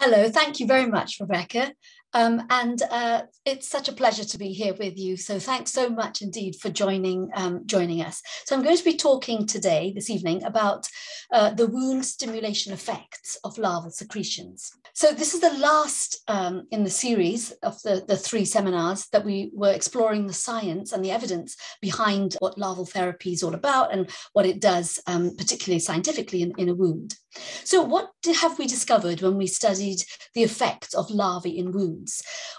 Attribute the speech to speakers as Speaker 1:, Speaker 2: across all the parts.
Speaker 1: Hello, thank you very much, Rebecca. Um, and uh, it's such a pleasure to be here with you. So thanks so much indeed for joining um, joining us. So I'm going to be talking today, this evening, about uh, the wound stimulation effects of larval secretions. So this is the last um, in the series of the, the three seminars that we were exploring the science and the evidence behind what larval therapy is all about and what it does, um, particularly scientifically in, in a wound. So what have we discovered when we studied the effects of larvae in wounds?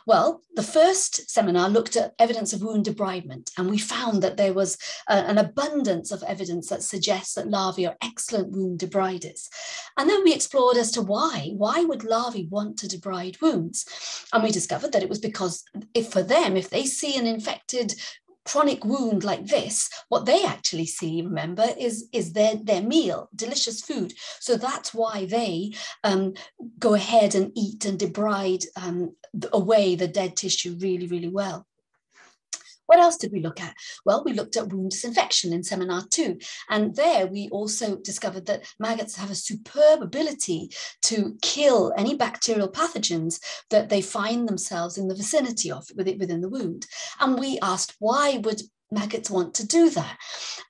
Speaker 1: Well, the first seminar looked at evidence of wound debridement, and we found that there was a, an abundance of evidence that suggests that larvae are excellent wound debriders. And then we explored as to why. Why would larvae want to debride wounds? And we discovered that it was because if for them, if they see an infected chronic wound like this, what they actually see, remember, is, is their, their meal, delicious food. So that's why they um, go ahead and eat and debride um, away the dead tissue really, really well. What else did we look at? Well, we looked at wound disinfection in seminar two. And there we also discovered that maggots have a superb ability to kill any bacterial pathogens that they find themselves in the vicinity of within the wound. And we asked why would maggots want to do that.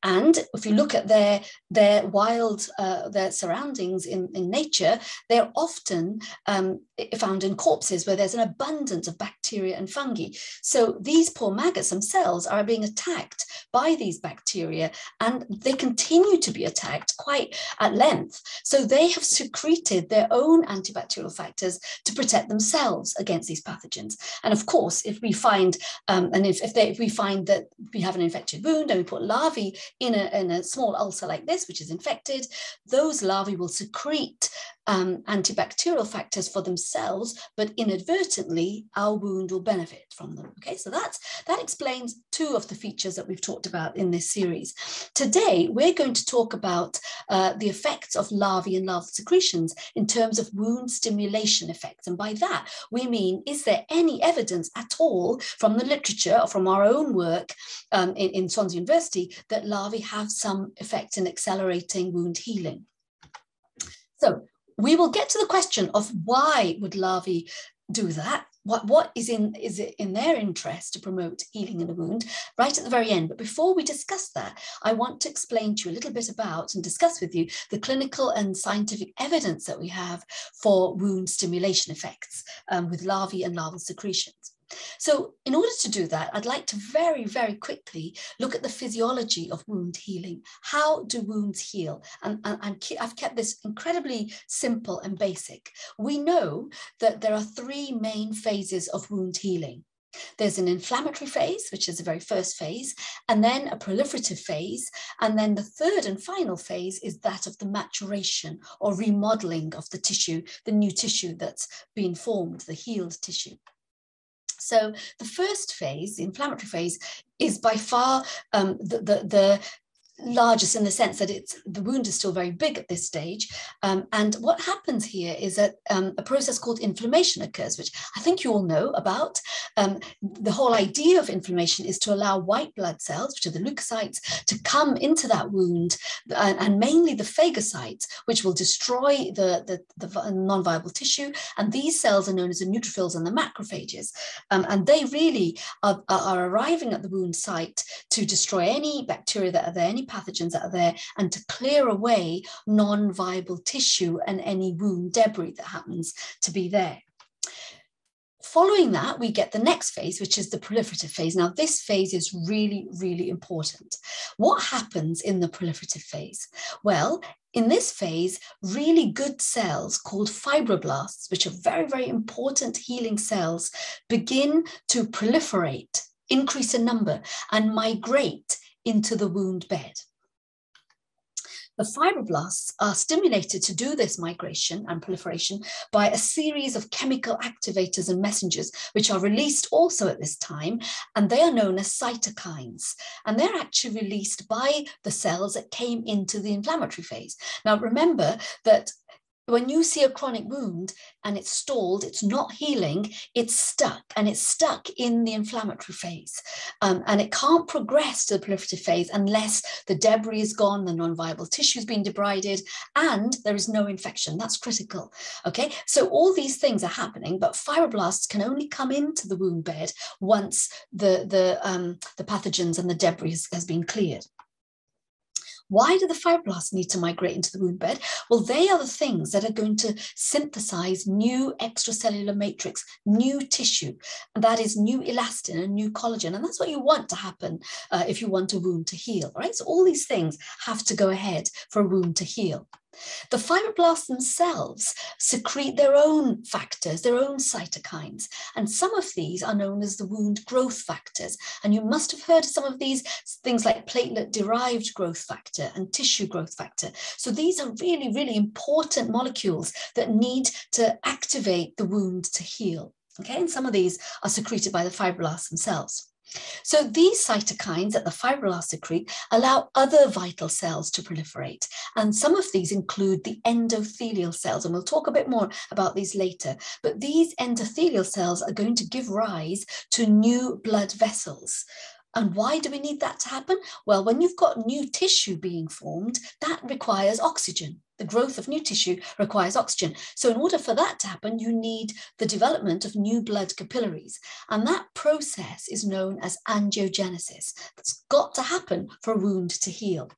Speaker 1: And if you look at their, their wild, uh, their surroundings in, in nature, they're often um, found in corpses where there's an abundance of bacteria and fungi. So these poor maggots themselves are being attacked by these bacteria and they continue to be attacked quite at length. So they have secreted their own antibacterial factors to protect themselves against these pathogens. And of course, if we find, um, and if, if, they, if we find that we have have an infected wound and we put larvae in a, in a small ulcer like this, which is infected, those larvae will secrete um, antibacterial factors for themselves, but inadvertently our wound will benefit from them. Okay, so that's that explains two of the features that we've talked about in this series. Today, we're going to talk about uh, the effects of larvae and larval secretions in terms of wound stimulation effects. And by that, we mean, is there any evidence at all from the literature or from our own work um, in, in Swansea University that larvae have some effect in accelerating wound healing? So we will get to the question of why would larvae do that? What what is in is it in their interest to promote healing in a wound? Right at the very end. But before we discuss that i want to explain to you a little bit about and discuss with you the clinical and scientific evidence that we have for wound stimulation effects um, with larvae and larval secretions so in order to do that, I'd like to very, very quickly look at the physiology of wound healing. How do wounds heal? And, and I've kept this incredibly simple and basic. We know that there are three main phases of wound healing. There's an inflammatory phase, which is the very first phase, and then a proliferative phase. And then the third and final phase is that of the maturation or remodeling of the tissue, the new tissue that's been formed, the healed tissue. So the first phase, the inflammatory phase, is by far um, the, the, the largest in the sense that it's the wound is still very big at this stage. Um, and what happens here is that um, a process called inflammation occurs which i think you all know about. Um, the whole idea of inflammation is to allow white blood cells which are the leukocytes to come into that wound and, and mainly the phagocytes which will destroy the, the, the, non-viable tissue. And these cells are known as the neutrophils and the macrophages. Um, and they really are, are arriving at the wound site to destroy any bacteria that are there any pathogens that are there and to clear away non-viable tissue and any wound debris that happens to be there. Following that, we get the next phase, which is the proliferative phase. Now, this phase is really, really important. What happens in the proliferative phase? Well, in this phase, really good cells called fibroblasts, which are very, very important healing cells, begin to proliferate, increase in number, and migrate into the wound bed. The fibroblasts are stimulated to do this migration and proliferation by a series of chemical activators and messengers, which are released also at this time, and they are known as cytokines. And they're actually released by the cells that came into the inflammatory phase. Now, remember that when you see a chronic wound and it's stalled, it's not healing, it's stuck and it's stuck in the inflammatory phase. Um, and it can't progress to the proliferative phase unless the debris is gone, the non viable tissue has been debrided, and there is no infection. That's critical. Okay, so all these things are happening, but fibroblasts can only come into the wound bed once the, the, um, the pathogens and the debris has, has been cleared. Why do the fibroblasts need to migrate into the wound bed? Well, they are the things that are going to synthesize new extracellular matrix, new tissue, and that is new elastin and new collagen. And that's what you want to happen uh, if you want a wound to heal, right? So all these things have to go ahead for a wound to heal. The fibroblasts themselves secrete their own factors, their own cytokines, and some of these are known as the wound growth factors. And you must have heard of some of these things like platelet derived growth factor and tissue growth factor. So these are really, really important molecules that need to activate the wound to heal. Okay, and some of these are secreted by the fibroblasts themselves. So these cytokines that the fibroblasts secrete allow other vital cells to proliferate. And some of these include the endothelial cells. And we'll talk a bit more about these later. But these endothelial cells are going to give rise to new blood vessels. And why do we need that to happen? Well, when you've got new tissue being formed, that requires oxygen. The growth of new tissue requires oxygen. So, in order for that to happen, you need the development of new blood capillaries. And that process is known as angiogenesis. That's got to happen for a wound to heal.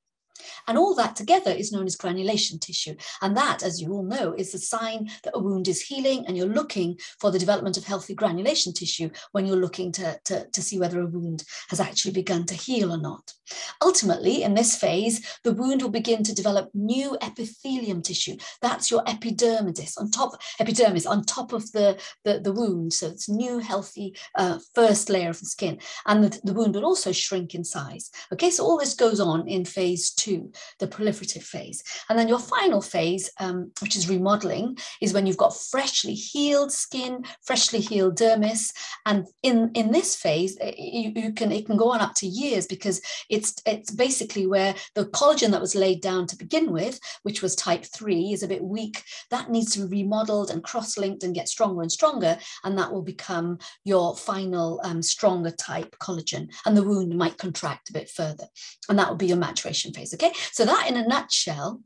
Speaker 1: And all that together is known as granulation tissue. And that, as you all know, is the sign that a wound is healing and you're looking for the development of healthy granulation tissue when you're looking to, to, to see whether a wound has actually begun to heal or not. Ultimately, in this phase, the wound will begin to develop new epithelium tissue. That's your epidermis on top, epidermis on top of the, the, the wound. So it's new, healthy uh, first layer of the skin. And the, the wound will also shrink in size. Okay, so all this goes on in phase two two, the proliferative phase. And then your final phase, um, which is remodeling, is when you've got freshly healed skin, freshly healed dermis. And in, in this phase, eh, you, you can it can go on up to years because it's it's basically where the collagen that was laid down to begin with, which was type 3, is a bit weak. That needs to be remodeled and cross-linked and get stronger and stronger. And that will become your final um, stronger type collagen. And the wound might contract a bit further. And that will be your maturation phase. Okay, so that in a nutshell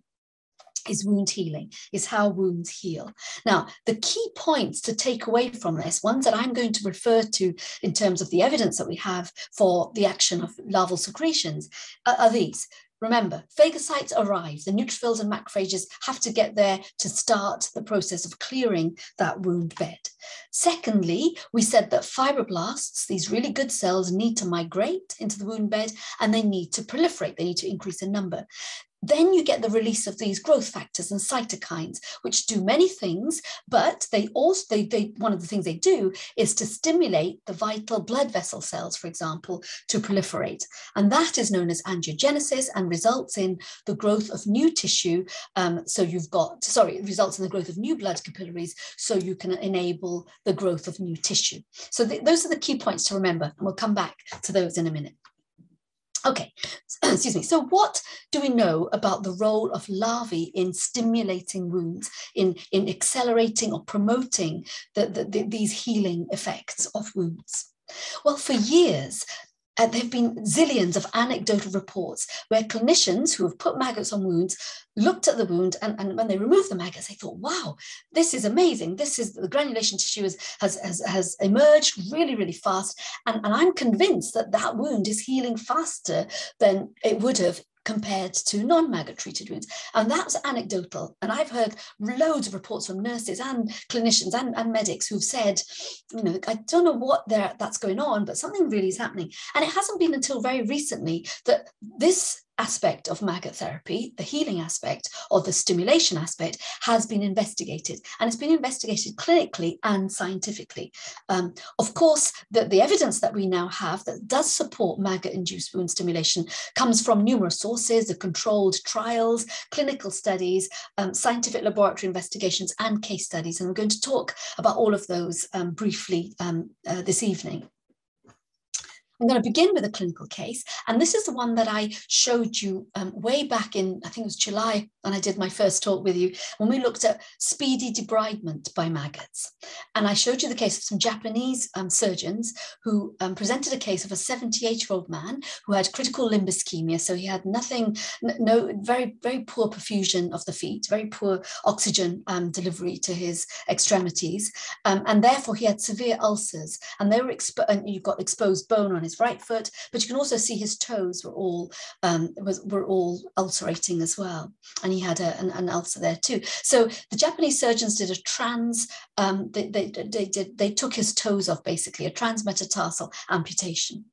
Speaker 1: is wound healing, is how wounds heal. Now, the key points to take away from this, ones that I'm going to refer to in terms of the evidence that we have for the action of larval secretions, are, are these. Remember, phagocytes arrive. The neutrophils and macrophages have to get there to start the process of clearing that wound bed. Secondly, we said that fibroblasts, these really good cells, need to migrate into the wound bed and they need to proliferate. They need to increase in number. Then you get the release of these growth factors and cytokines, which do many things, but they also, they, they, one of the things they do is to stimulate the vital blood vessel cells, for example, to proliferate. And that is known as angiogenesis and results in the growth of new tissue. Um, so you've got, sorry, it results in the growth of new blood capillaries, so you can enable the growth of new tissue. So th those are the key points to remember, and we'll come back to those in a minute. Okay, excuse me. So what do we know about the role of larvae in stimulating wounds, in, in accelerating or promoting the, the, the, these healing effects of wounds? Well, for years, uh, there have been zillions of anecdotal reports where clinicians who have put maggots on wounds looked at the wound and, and when they removed the maggots, they thought, wow, this is amazing. This is the granulation tissue has, has, has, has emerged really, really fast. And, and I'm convinced that that wound is healing faster than it would have compared to non-maggot treated wounds. And that's anecdotal. And I've heard loads of reports from nurses and clinicians and, and medics who've said, you know, I don't know what that's going on, but something really is happening. And it hasn't been until very recently that this aspect of maggot therapy, the healing aspect or the stimulation aspect, has been investigated. And it's been investigated clinically and scientifically. Um, of course, the, the evidence that we now have that does support maggot-induced wound stimulation comes from numerous sources, the controlled trials, clinical studies, um, scientific laboratory investigations, and case studies. And we're going to talk about all of those um, briefly um, uh, this evening. I'm going to begin with a clinical case, and this is the one that I showed you um, way back in, I think it was July, when I did my first talk with you, when we looked at speedy debridement by maggots. And I showed you the case of some Japanese um, surgeons who um, presented a case of a 78 year old man who had critical limb ischemia. So he had nothing, no, very, very poor perfusion of the feet, very poor oxygen um, delivery to his extremities. Um, and therefore, he had severe ulcers, and they were exposed, and you've got exposed bone on his right foot, but you can also see his toes were all um, was, were all ulcerating as well, and he had a, an, an, ulcer there too. So the Japanese surgeons did a trans. Um, they, they, they did they took his toes off basically a transmetatarsal amputation.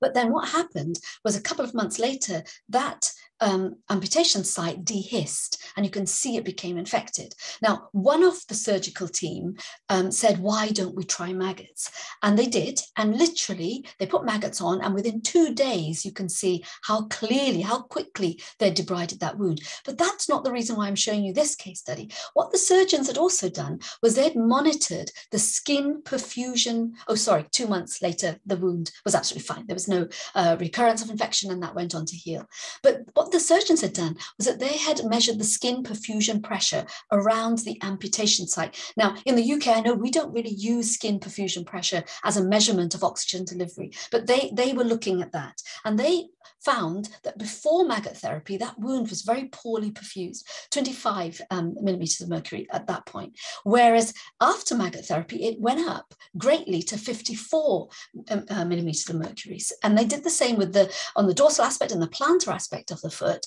Speaker 1: But then what happened was a couple of months later, that um, amputation site dehisced and you can see it became infected. Now, one of the surgical team um, said, why don't we try maggots? And they did. And literally they put maggots on and within two days, you can see how clearly, how quickly they debrided that wound. But that's not the reason why I'm showing you this case study. What the surgeons had also done was they'd monitored the skin perfusion. Oh, sorry, two months later, the wound was absolutely fine. There was no uh, recurrence of infection and that went on to heal. But what the surgeons had done was that they had measured the skin perfusion pressure around the amputation site. Now, in the UK, I know we don't really use skin perfusion pressure as a measurement of oxygen delivery, but they, they were looking at that. And they found that before maggot therapy, that wound was very poorly perfused, 25 um, millimeters of mercury at that point. Whereas after maggot therapy, it went up greatly to 54 um, uh, millimeters of mercury. And they did the same with the on the dorsal aspect and the plantar aspect of the foot.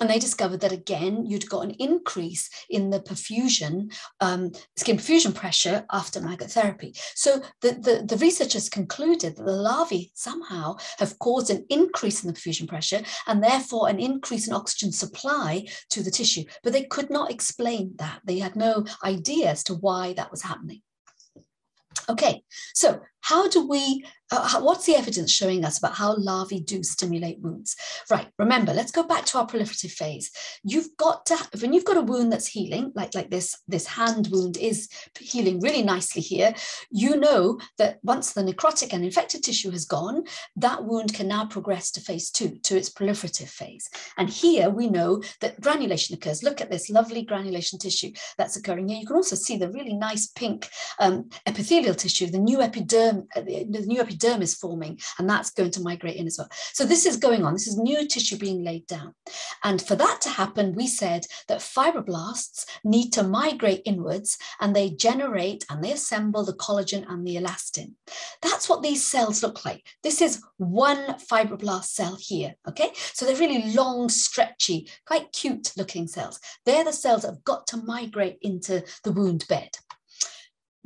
Speaker 1: And they discovered that again, you'd got an increase in the perfusion, um, skin perfusion pressure after maggot therapy. So the, the, the, researchers concluded that the larvae somehow have caused an increase in the perfusion pressure and therefore an increase in oxygen supply to the tissue. But they could not explain that. They had no idea as to why that was happening. Okay, so how do we uh, what's the evidence showing us about how larvae do stimulate wounds? Right, remember, let's go back to our proliferative phase. You've got to, when you've got a wound that's healing, like, like this, this hand wound is healing really nicely here, you know that once the necrotic and infected tissue has gone, that wound can now progress to phase two, to its proliferative phase. And here we know that granulation occurs. Look at this lovely granulation tissue that's occurring here. You can also see the really nice pink um, epithelial tissue, the new uh, the new epidermis forming, and that's going to migrate in as well. So this is going on. This is new tissue being laid down. And for that to happen, we said that fibroblasts need to migrate inwards and they generate and they assemble the collagen and the elastin. That's what these cells look like. This is one fibroblast cell here, okay? So they're really long, stretchy, quite cute looking cells. They're the cells that have got to migrate into the wound bed.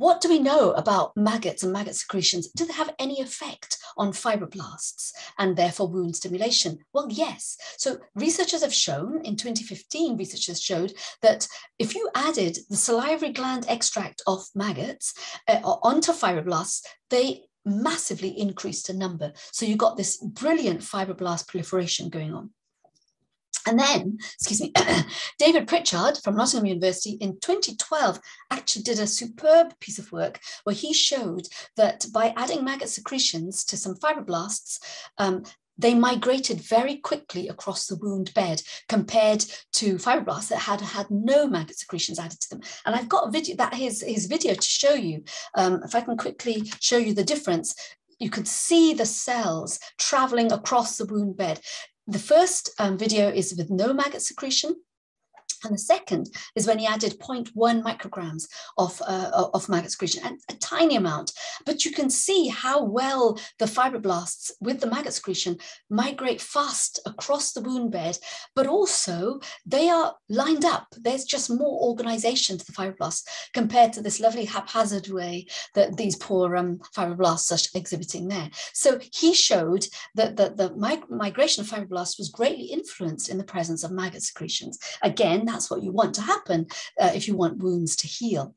Speaker 1: What do we know about maggots and maggot secretions? Do they have any effect on fibroblasts and therefore wound stimulation? Well, yes. So researchers have shown, in 2015, researchers showed that if you added the salivary gland extract of maggots uh, onto fibroblasts, they massively increased the number. So you got this brilliant fibroblast proliferation going on. And then, excuse me, David Pritchard from Nottingham University in 2012 actually did a superb piece of work where he showed that by adding maggot secretions to some fibroblasts, um, they migrated very quickly across the wound bed compared to fibroblasts that had had no maggot secretions added to them. And I've got a video that his his video to show you. Um, if I can quickly show you the difference, you could see the cells traveling across the wound bed. The first um, video is with no maggot secretion. And the second is when he added 0.1 micrograms of, uh, of maggot secretion, and a tiny amount. But you can see how well the fibroblasts with the maggot secretion migrate fast across the wound bed, but also they are lined up. There's just more organization to the fibroblasts compared to this lovely haphazard way that these poor um, fibroblasts are exhibiting there. So he showed that the, the migration of fibroblasts was greatly influenced in the presence of maggot secretions. Again, that's what you want to happen uh, if you want wounds to heal.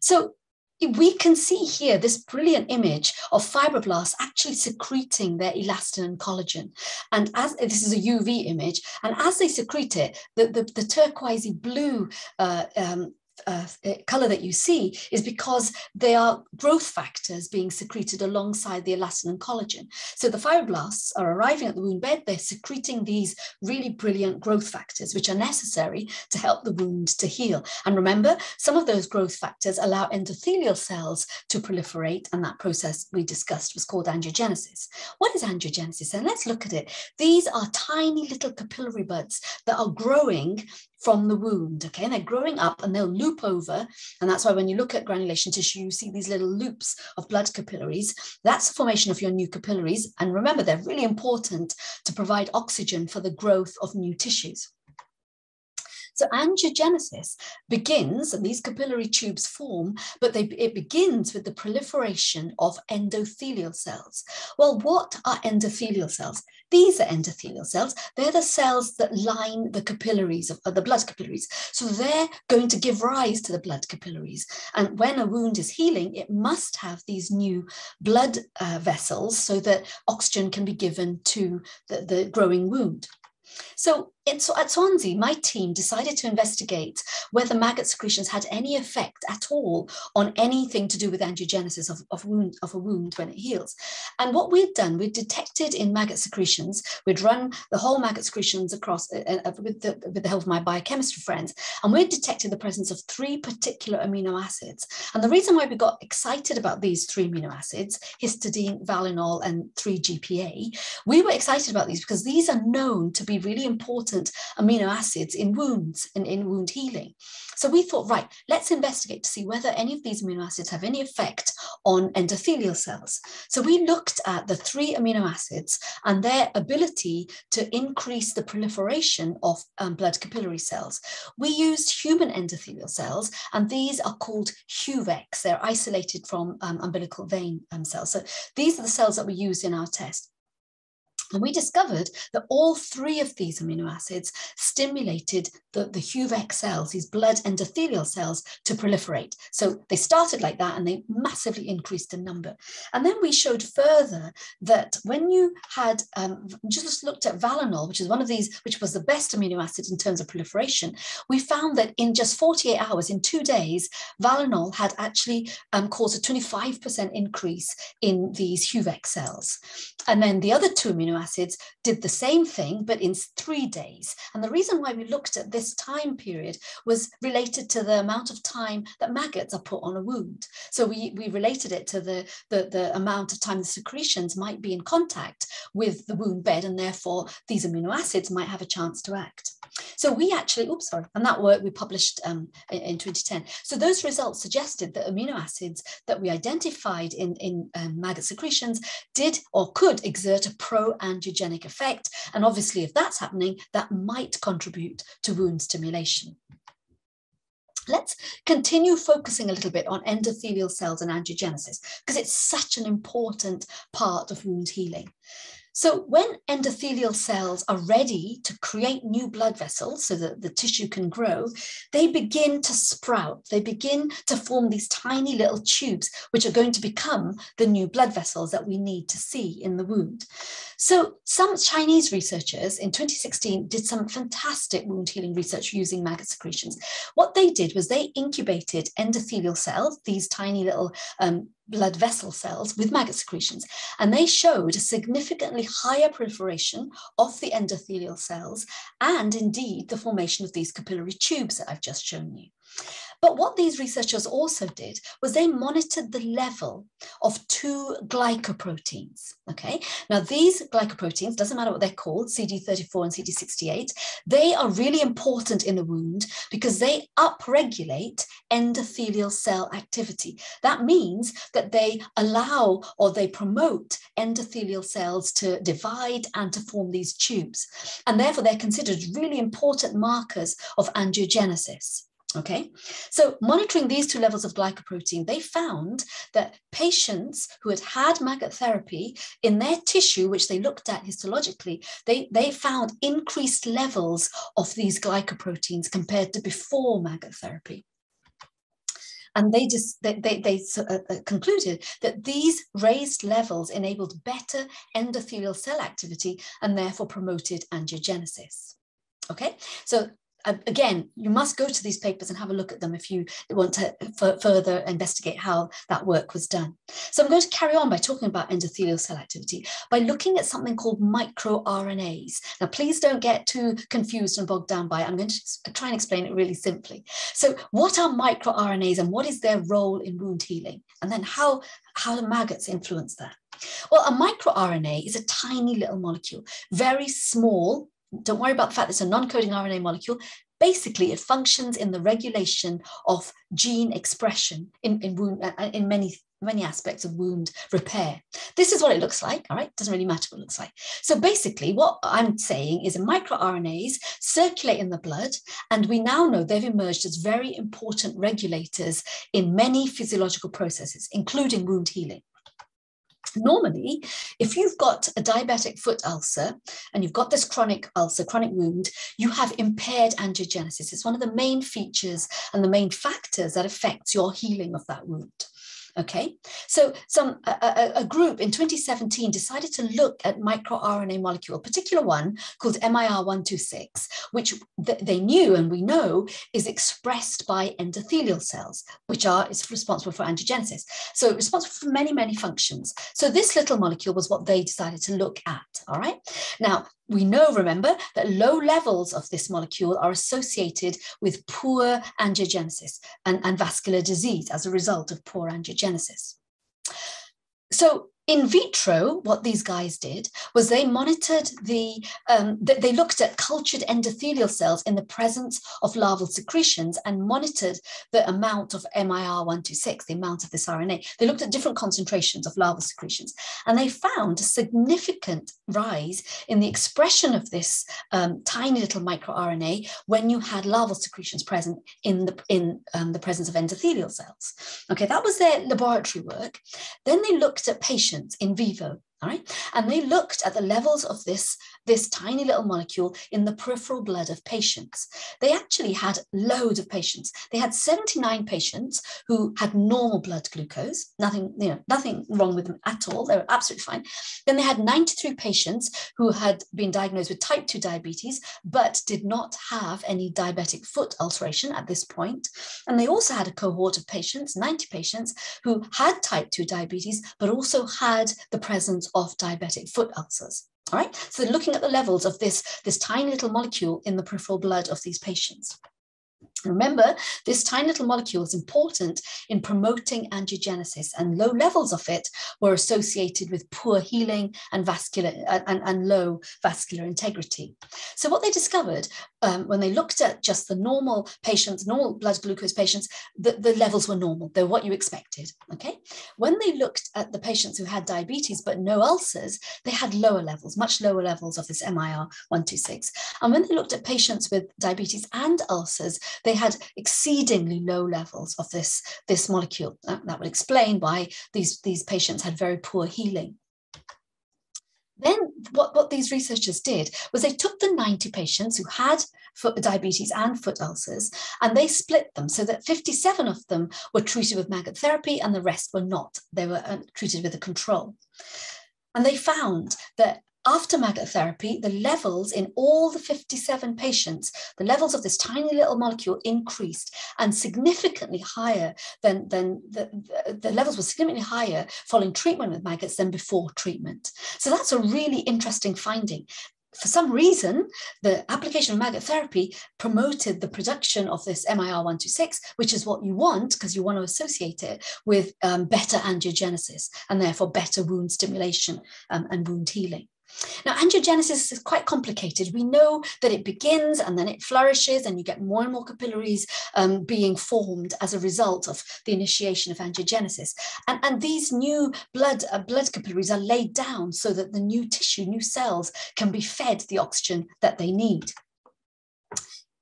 Speaker 1: So we can see here this brilliant image of fibroblasts actually secreting their elastin and collagen. And as this is a UV image, and as they secrete it, the, the, the turquoisey blue uh, um, uh, uh, color that you see is because they are growth factors being secreted alongside the elastin and collagen. So the fibroblasts are arriving at the wound bed, they're secreting these really brilliant growth factors, which are necessary to help the wound to heal. And remember, some of those growth factors allow endothelial cells to proliferate, and that process we discussed was called angiogenesis. What is angiogenesis? And let's look at it. These are tiny little capillary buds that are growing from the wound. Okay, and they're growing up and they'll loop over. And that's why when you look at granulation tissue, you see these little loops of blood capillaries. That's the formation of your new capillaries. And remember, they're really important to provide oxygen for the growth of new tissues. So angiogenesis begins, and these capillary tubes form, but they, it begins with the proliferation of endothelial cells. Well, what are endothelial cells? These are endothelial cells. They're the cells that line the capillaries of, the blood capillaries. So they're going to give rise to the blood capillaries. And when a wound is healing, it must have these new blood uh, vessels so that oxygen can be given to the, the growing wound. So at Swansea, my team decided to investigate whether maggot secretions had any effect at all on anything to do with angiogenesis of, of, wound, of a wound when it heals. And what we'd done, we'd detected in maggot secretions, we'd run the whole maggot secretions across uh, uh, with, the, with the help of my biochemistry friends, and we'd detected the presence of three particular amino acids. And the reason why we got excited about these three amino acids, histidine, valinol, and 3-GPA, we were excited about these because these are known to be really important important amino acids in wounds and in wound healing. So we thought, right, let's investigate to see whether any of these amino acids have any effect on endothelial cells. So we looked at the three amino acids and their ability to increase the proliferation of um, blood capillary cells. We used human endothelial cells, and these are called HUVECs. They're isolated from um, umbilical vein um, cells. So these are the cells that we used in our test. And we discovered that all three of these amino acids stimulated the, the HUVEC cells, these blood endothelial cells, to proliferate. So they started like that and they massively increased in number. And then we showed further that when you had um, just looked at valinol, which is one of these, which was the best amino acid in terms of proliferation, we found that in just 48 hours, in two days, valinol had actually um, caused a 25% increase in these HUVEC cells. And then the other two amino acids did the same thing, but in three days. And the reason why we looked at this time period was related to the amount of time that maggots are put on a wound. So we, we related it to the, the, the amount of time the secretions might be in contact with the wound bed, and therefore these amino acids might have a chance to act. So we actually, oops, sorry, and that work we published um, in, in, 2010. So those results suggested that amino acids that we identified in, in um, maggot secretions did or could exert a pro-angiogenic effect. And obviously, if that's happening, that might contribute to wound stimulation. Let's continue focusing a little bit on endothelial cells and angiogenesis because it's such an important part of wound healing. So when endothelial cells are ready to create new blood vessels so that the tissue can grow, they begin to sprout. They begin to form these tiny little tubes, which are going to become the new blood vessels that we need to see in the wound. So some Chinese researchers in 2016 did some fantastic wound healing research using maggot secretions. What they did was they incubated endothelial cells, these tiny little um, blood vessel cells with maggot secretions. And they showed a significantly higher proliferation of the endothelial cells and indeed the formation of these capillary tubes that I've just shown you. But what these researchers also did was they monitored the level of two glycoproteins. Okay, now these glycoproteins, doesn't matter what they're called, CD34 and CD68, they are really important in the wound because they upregulate endothelial cell activity. That means that they allow or they promote endothelial cells to divide and to form these tubes. And therefore, they're considered really important markers of angiogenesis. Okay, so monitoring these two levels of glycoprotein, they found that patients who had had maggot therapy in their tissue, which they looked at histologically, they, they found increased levels of these glycoproteins compared to before maggot therapy. And they just they, they, they uh, uh, concluded that these raised levels enabled better endothelial cell activity and therefore promoted angiogenesis okay? So Um, again, you must go to these papers and have a look at them if you want to further investigate how that work was done. So I'm going to carry on by talking about endothelial cell activity by looking at something called microRNAs. Now, please don't get too confused and bogged down by it. I'm going to try and explain it really simply. So what are microRNAs and what is their role in wound healing? And then how, how do maggots influence that? Well, a microRNA is a tiny little molecule, very small. Don't worry about the fact that it's a non-coding RNA molecule. Basically, it functions in the regulation of gene expression in, in, wound, uh, uh, in many many aspects of wound repair. This is what it looks like, all right? Doesn't really matter what it looks like. So basically what I'm saying is microRNAs circulate in the blood and we now know they've emerged as very important regulators in many physiological processes, including wound healing. Normally, if you've got a diabetic foot ulcer and you've got this chronic ulcer, chronic wound, you have impaired angiogenesis. It's one of the main features and the main factors that affects your healing of that wound. Okay, so some a, a, group in 2017 decided to look at microRNA molecule, a particular one called MIR126, which th they knew and we know is expressed by endothelial cells, which are is responsible for angiogenesis. So responsible for many, many functions. So this little molecule was what they decided to look at. All right. Now, we know, remember, that low levels of this molecule are associated with poor angiogenesis and, and vascular disease as a result of poor angiogenesis. So in vitro, what these guys did was they monitored the, um, they looked at cultured endothelial cells in the presence of larval secretions and monitored the amount of MIR126, the amount of this RNA. They looked at different concentrations of larval secretions and they found a significant rise in the expression of this um, tiny little microRNA when you had larval secretions present in the, in, um, the presence of endothelial cells. Okay, that was their laboratory work. Then they looked at patients patients in vivo all right. And they looked at the levels of this, this tiny little molecule in the peripheral blood of patients. They actually had loads of patients. They had 79 patients who had normal blood glucose, nothing, you know, nothing wrong with them at all. They were absolutely fine. Then they had 93 patients who had been diagnosed with type 2 diabetes, but did not have any diabetic foot ulceration at this point. And they also had a cohort of patients, 90 patients, who had type 2 diabetes, but also had the presence of diabetic foot ulcers. All right, so mm-hmm. looking at the levels of this, this tiny little molecule in the peripheral blood of these patients. Remember, this tiny little molecule is important in promoting angiogenesis, and low levels of it were associated with poor healing and vascular and, and low vascular integrity. So, what they discovered um, when they looked at just the normal patients, normal blood glucose patients, the, the levels were normal. They're what you expected. Okay. When they looked at the patients who had diabetes but no ulcers, they had lower levels, much lower levels of this MIR 126. And when they looked at patients with diabetes and ulcers, they had exceedingly low levels of this, this molecule. That, that would explain why these, these patients had very poor healing. Then what, what these researchers did was they took the 90 patients who had foot diabetes and foot ulcers, and they split them so that 57 of them were treated with maggot therapy and the rest were not. They were uh, treated with a control. And they found that after maggot therapy, the levels in all the 57 patients, the levels of this tiny little molecule increased and significantly higher than, than the, the, levels were significantly higher following treatment with maggots than before treatment. So that's a really interesting finding for some reason, the application of maggot therapy promoted the production of this MIR126, which is what you want because you want to associate it with um, better angiogenesis and therefore better wound stimulation um, and wound healing. Now, angiogenesis is quite complicated. We know that it begins and then it flourishes, and you get more and more capillaries um, being formed as a result of the initiation of angiogenesis. And, and these new blood, uh, blood capillaries are laid down so that the new tissue, new cells, can be fed the oxygen that they need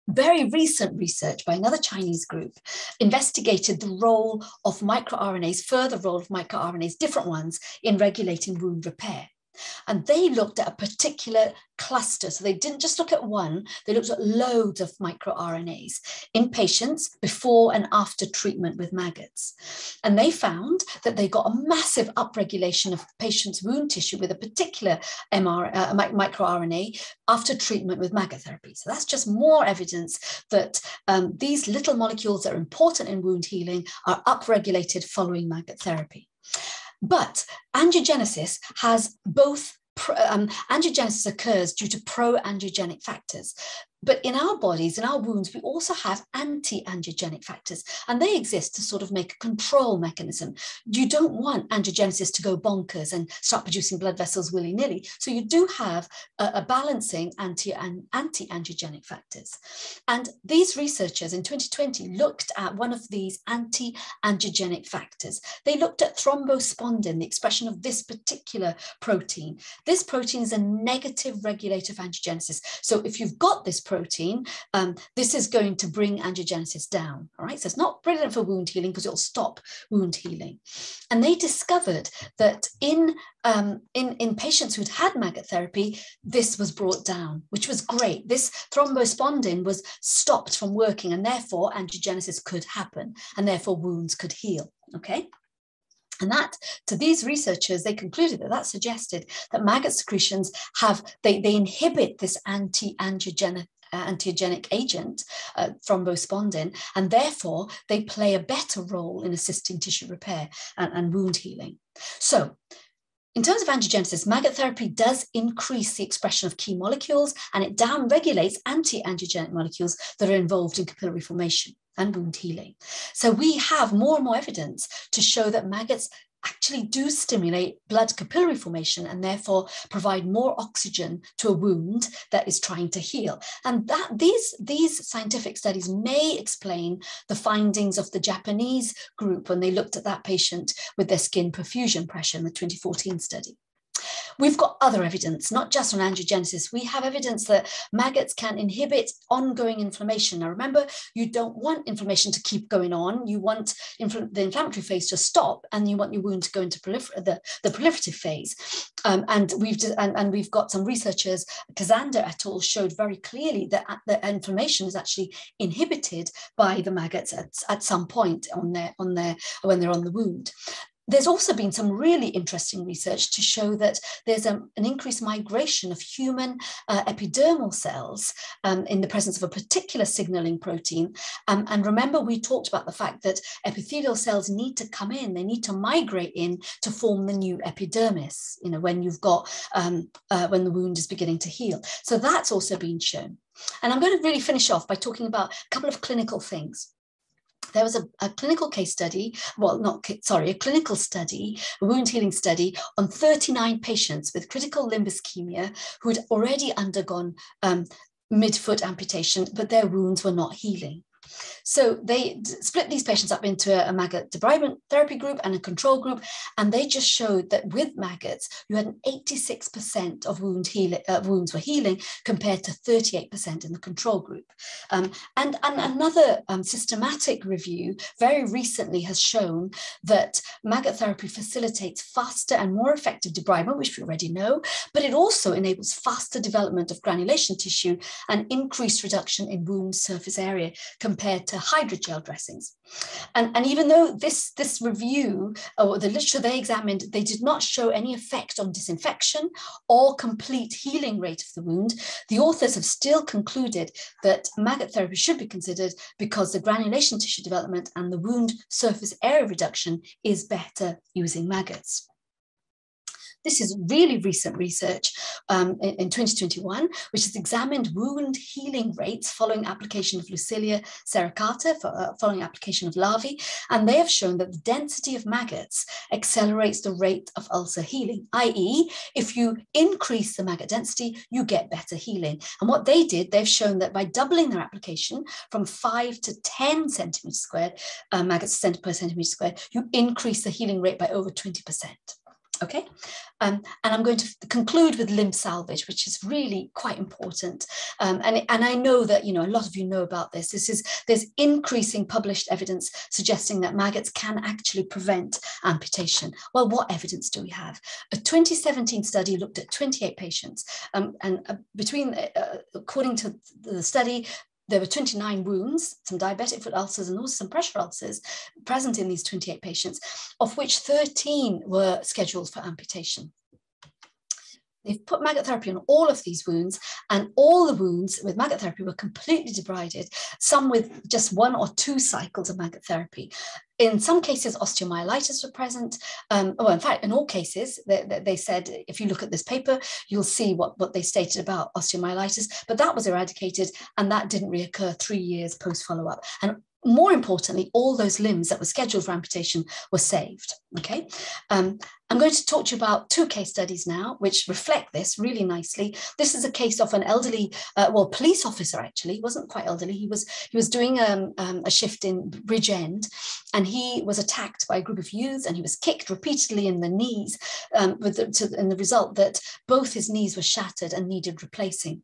Speaker 1: very recent research by another Chinese group investigated the role of microRNAs, further role of microRNAs, different ones, in regulating wound repair. And they looked at a particular cluster. So they didn't just look at one, they looked at loads of microRNAs in patients before and after treatment with maggots. And they found that they got a massive upregulation of patients' wound tissue with a particular MR, uh, microRNA after treatment with maggot therapy. So that's just more evidence that um, these little molecules that are important in wound healing are upregulated following maggot therapy. But angiogenesis has both um, angiogenesis occurs due to pro-angiogenic factors. But in our bodies, in our wounds, we also have anti-angiogenic factors, and they exist to sort of make a control mechanism. You don't want angiogenesis to go bonkers and start producing blood vessels willy-nilly. So you do have a, a balancing anti and anti-angiogenic factors. And these researchers in 2020 looked at one of these anti-angiogenic factors. They looked at thrombospondin, the expression of this particular protein. This protein is a negative regulator of angiogenesis. So if you've got this protein, protein, um, this is going to bring angiogenesis down. All right, so it's not brilliant for wound healing because it'll stop wound healing. And they discovered that in um, in, in patients who'd had maggot therapy, this was brought down, which was great. This thrombospondin was stopped from working, and therefore angiogenesis could happen, and therefore wounds could heal. Okay. And that, to these researchers, they concluded that that suggested that maggot secretions have, they, they inhibit this anti-angiogenic antiogenic agent, uh, thrombospondin, and therefore they play a better role in assisting tissue repair and, and wound healing. So in terms of angiogenesis, maggot therapy does increase the expression of key molecules and it downregulates anti-angiogenic molecules that are involved in capillary formation and wound healing. So we have more and more evidence to show that maggots actually do stimulate blood capillary formation and therefore provide more oxygen to a wound that is trying to heal. And that these, these scientific studies may explain the findings of the Japanese group when they looked at that patient with their skin perfusion pressure in the 2014 study. We've got other evidence, not just on angiogenesis. We have evidence that maggots can inhibit ongoing inflammation. Now, remember, you don't want inflammation to keep going on. You want infl the inflammatory phase to stop, and you want your wound to go into prolifer the, the proliferative phase. Um, and we've and, and, we've got some researchers, Cazander et al. showed very clearly that the inflammation is actually inhibited by the maggots at, at some point on their on their when they're on the wound. There's also been some really interesting research to show that there's a, an increased migration of human uh, epidermal cells um, in the presence of a particular signaling protein. Um, and remember, we talked about the fact that epithelial cells need to come in, they need to migrate in to form the new epidermis, you know, when you've got, um, uh, when the wound is beginning to heal. So that's also been shown. And I'm going to really finish off by talking about a couple of clinical things there was a, a, clinical case study, well, not, sorry, a clinical study, a wound healing study on 39 patients with critical limb ischemia who had already undergone um, midfoot amputation, but their wounds were not healing. So they split these patients up into a, maggot debridement therapy group and a control group, and they just showed that with maggots, you had an 86% of wound heal, uh, wounds were healing compared to 38% in the control group. Um, and, and another um, systematic review very recently has shown that maggot therapy facilitates faster and more effective debridement, which we already know, but it also enables faster development of granulation tissue and increased reduction in wound surface area compared to to hydrogel dressings. And, and even though this, this review or the literature they examined, they did not show any effect on disinfection or complete healing rate of the wound, the authors have still concluded that maggot therapy should be considered because the granulation tissue development and the wound surface area reduction is better using maggots. This is really recent research um, in, in, 2021, which has examined wound healing rates following application of Lucilia sericata, for, uh, following application of larvae, and they have shown that the density of maggots accelerates the rate of ulcer healing, i.e., if you increase the maggot density, you get better healing. And what they did, they've shown that by doubling their application from 5 to 10 centimeters squared, uh, maggots per centimeter squared, you increase the healing rate by over 20%. Okay, um, and I'm going to conclude with limb salvage, which is really quite important. Um, and, and I know that you know a lot of you know about this. This is there's increasing published evidence suggesting that maggots can actually prevent amputation. Well, what evidence do we have? A 2017 study looked at 28 patients, um, and uh, between uh, according to the study, there were 29 wounds, some diabetic foot ulcers and also some pressure ulcers present in these 28 patients, of which 13 were scheduled for amputation. They've put maggot therapy on all of these wounds, and all the wounds with maggot therapy were completely debrided, some with just one or two cycles of maggot therapy. In some cases, osteomyelitis were present. Um, well, in fact, in all cases, they, they, said, if you look at this paper, you'll see what, what they stated about osteomyelitis, but that was eradicated and that didn't reoccur three years post follow up. And more importantly, all those limbs that were scheduled for amputation were saved. Okay, um, I'm going to talk to you about two case studies now, which reflect this really nicely. This is a case of an elderly, uh, well, police officer actually, he wasn't quite elderly. He was he was doing um, um, a shift in Bridgend, and he was attacked by a group of youths, and he was kicked repeatedly in the knees, um, with the, to, and the result that both his knees were shattered and needed replacing.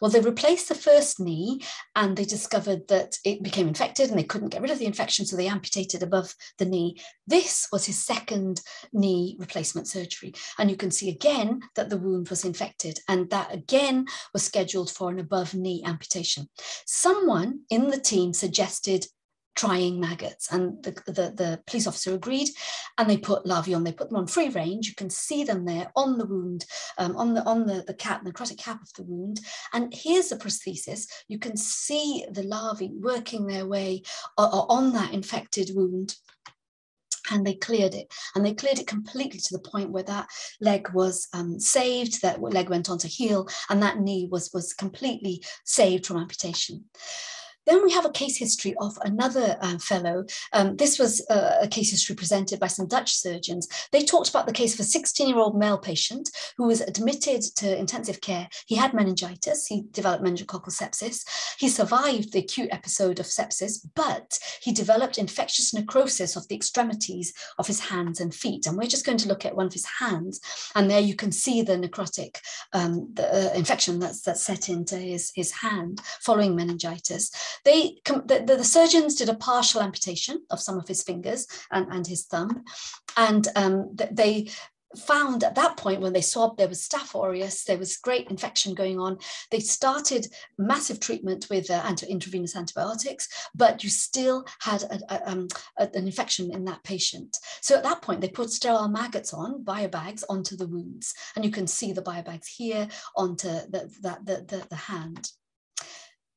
Speaker 1: Well, they replaced the first knee and they discovered that it became infected and they couldn't get rid of the infection, so they amputated above the knee. This was his second knee replacement surgery. And you can see again that the wound was infected and that again was scheduled for an above knee amputation. Someone in the team suggested trying maggots. And the, the, the, police officer agreed and they put larvae on. They put them on free range. You can see them there on the wound, um, on the on the, the cap, necrotic cap of the wound. And here's the prosthesis. You can see the larvae working their way uh, on that infected wound and they cleared it and they cleared it completely to the point where that leg was um, saved that leg went on to heal and that knee was was completely saved from amputation then we have a case history of another uh, fellow. Um, this was uh, a case history presented by some Dutch surgeons. They talked about the case of a 16 year old male patient who was admitted to intensive care. He had meningitis, he developed meningococcal sepsis. He survived the acute episode of sepsis, but he developed infectious necrosis of the extremities of his hands and feet. And we're just going to look at one of his hands. And there you can see the necrotic um, the, uh, infection that's, that's set into his, his hand following meningitis. They, the, the, surgeons did a partial amputation of some of his fingers and, and his thumb, and um, they found at that point when they saw there was staph aureus, there was great infection going on. They started massive treatment with uh, anti intravenous antibiotics, but you still had a, a, um, a, an infection in that patient. So at that point, they put sterile maggots on, biobags, onto the wounds. And you can see the biobags here onto the, the, the, the, the hand.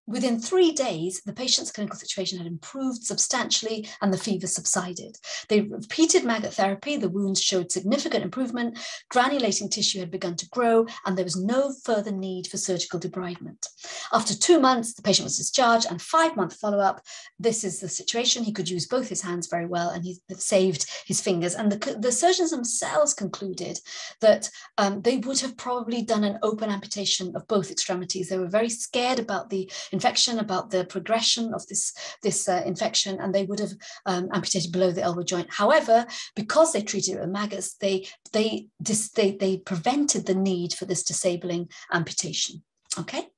Speaker 1: Within three days, the patient's clinical situation had improved substantially and the fever subsided. They repeated maggot therapy, the wounds showed significant improvement, granulating tissue had begun to grow, and there was no further need for surgical debridement. After two months, the patient was discharged, and five month follow up. This is the situation. He could use both his hands very well, and he saved his fingers. And the, the surgeons themselves concluded that um, they would have probably done an open amputation of both extremities. They were very scared about the infection, about the progression of this, this uh, infection, and they would have um, amputated below the elbow joint. However, because they treated it with maggots, they, they, they, they prevented the need for this disabling amputation. Okay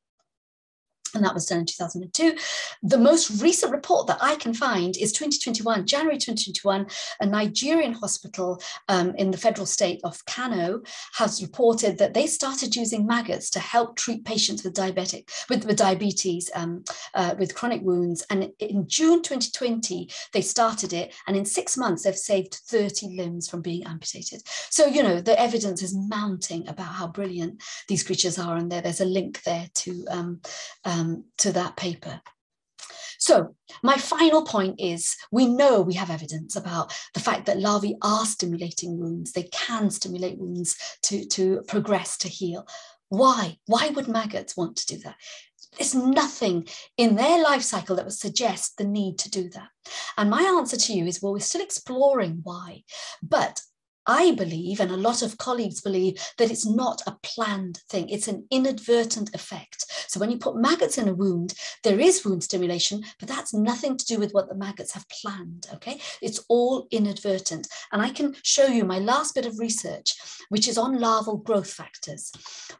Speaker 1: and that was done in 2002. The most recent report that I can find is 2021, January 2021. A Nigerian hospital um, in the federal state of Kano has reported that they started using maggots to help treat patients with diabetic with, with diabetes, um, uh, with chronic wounds. And in June 2020, they started it, and in six months, they've saved 30 limbs from being amputated. So you know the evidence is mounting about how brilliant these creatures are, and there, there's a link there to. Um, um, to that paper. So my final point is we know we have evidence about the fact that larvae are stimulating wounds. They can stimulate wounds to, to progress, to heal. Why? Why would maggots want to do that? There's nothing in their life cycle that would suggest the need to do that. And my answer to you is well, we're still exploring why. But I believe, and a lot of colleagues believe, that it's not a planned thing, it's an inadvertent effect. So when you put maggots in a wound, there is wound stimulation, but that's nothing to do with what the maggots have planned, okay? It's all inadvertent. And I can show you my last bit of research, which is on larval growth factors.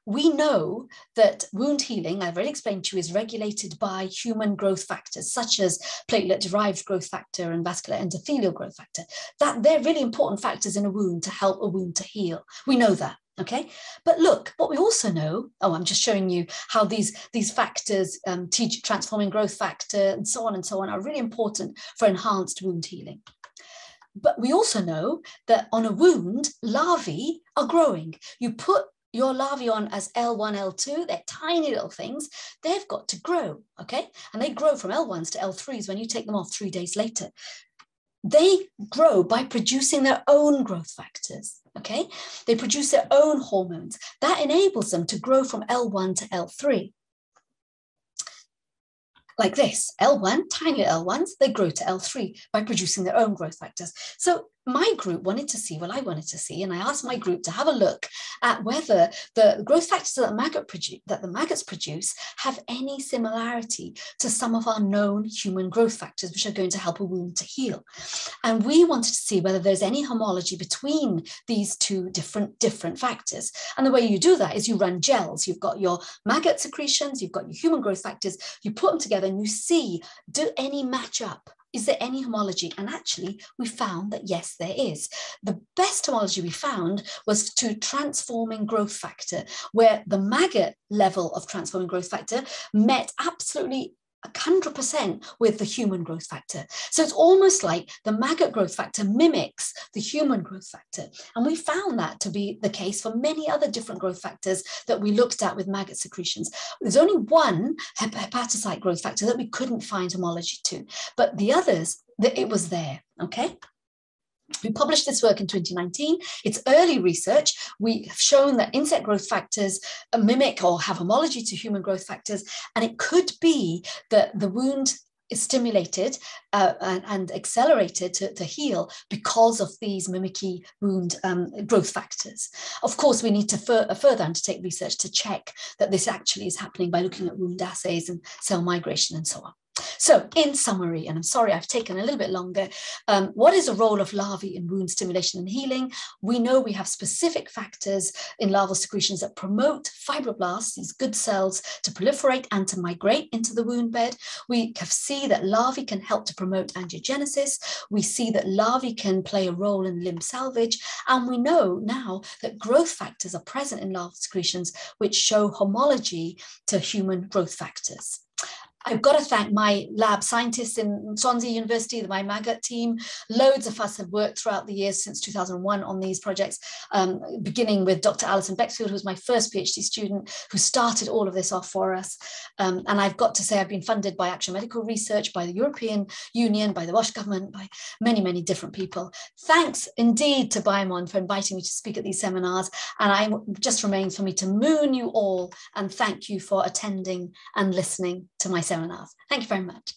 Speaker 1: We know that wound healing, I've already explained to you, is regulated by human growth factors, such as platelet-derived growth factor and vascular endothelial growth factor, that they're really important factors in a wound to help a wound to heal. We know that. Okay, but look, what we also know, oh, I'm just showing you how these, these factors, um, transforming growth factor and so on and so on are really important for enhanced wound healing. But we also know that on a wound, larvae are growing. You put your larvae on as L1, L2, they're tiny little things, they've got to grow, okay? And they grow from L1s to L3s when you take them off three days later they grow by producing their own growth factors. Okay, they produce their own hormones. That enables them to grow from L1 to L3. Like this, L1, tiny L1s, they grow to L3 by producing their own growth factors. So my group wanted to see what I wanted to see, and I asked my group to have a look at whether the growth factors that, maggot produce, that the maggots produce have any similarity to some of our known human growth factors, which are going to help a wound to heal. And we wanted to see whether there's any homology between these two different, different factors. And the way you do that is you run gels. You've got your maggot secretions, you've got your human growth factors, you put them together and you see, do any match up? Is there any homology? And actually, we found that yes, there is. The best homology we found was to transforming growth factor, where the maggot level of transforming growth factor met absolutely 100% with the human growth factor. So it's almost like the maggot growth factor mimics the human growth factor. And we found that to be the case for many other different growth factors that we looked at with maggot secretions. There's only one hepatocyte growth factor that we couldn't find homology to, but the others, that it was there, okay? We published this work in 2019. It's early research. We have shown that insect growth factors mimic or have homology to human growth factors. And it could be that the wound is stimulated uh, and, and, accelerated to, to, heal because of these mimicky wound um, growth factors. Of course, we need to fur further undertake research to check that this actually is happening by looking at wound assays and cell migration and so on. So in summary, and I'm sorry I've taken a little bit longer, um, what is the role of larvae in wound stimulation and healing? We know we have specific factors in larval secretions that promote fibroblasts, these good cells, to proliferate and to migrate into the wound bed. We see that larvae can help to promote angiogenesis. We see that larvae can play a role in limb salvage. And we know now that growth factors are present in larval secretions, which show homology to human growth factors. I've got to thank my lab scientists in Swansea University, my maggot team. Loads of us have worked throughout the years since 2001 on these projects, um, beginning with Dr. Alison Bexfield, who was my first PhD student, who started all of this off for us. Um, and I've got to say, I've been funded by Action Medical Research, by the European Union, by the Welsh Government, by many, many different people. Thanks indeed to BioMonde for inviting me to speak at these seminars. And I just remains for me to moon you all and thank you for attending and listening to my seminars. Thank you very much.